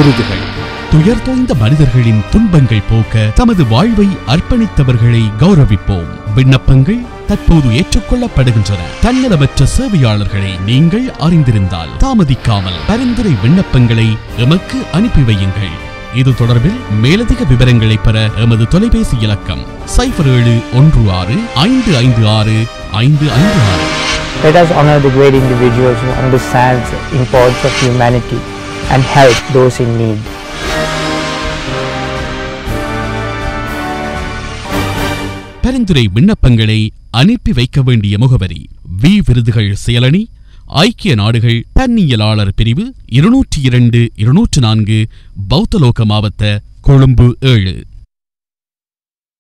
உறுதிகள் துயர் தோய்ந்த மனிதர்களின் துன்பங்கள் போக்க தமது வாழ்வை அர்ப்பணித்தவர்களை கௌரவிப்போம். விண்ணப்பங்கள் தற்போது ஏற்றுக்கொள்ளப்படுகின்றன. தன்னலமற்ற சேவையாளர்களை நீங்கள் அறிந்திருந்தால் தாமதிக்காமல் பரிந்துரை விண்ணப்பங்களை எமக்கு அனுப்பி வையுங்கள். இது தொடர்பில் மேலதிக விவரங்களை பெற எமது தொலைபேசி இலக்கம் சைபர் ஏழு ஒன்று ஆறு ஐந்து ஐந்து ஆறு ஐந்து ஐந்து ஆறு. Let us honor the great individuals who understand the importance of humanity. And help those in need. பரிந்துரை விண்ணப்பங்களை அனுப்பி வைக்க வேண்டிய முகவரி வி விருதுகள் செயலணி ஐக்கிய நாடுகள் தன்னியலாளர் பிரிவு இருநூற்றி இரண்டு இருநூற்று நான்கு பௌத்தலோக மாவட்ட கொழும்பு ஏழு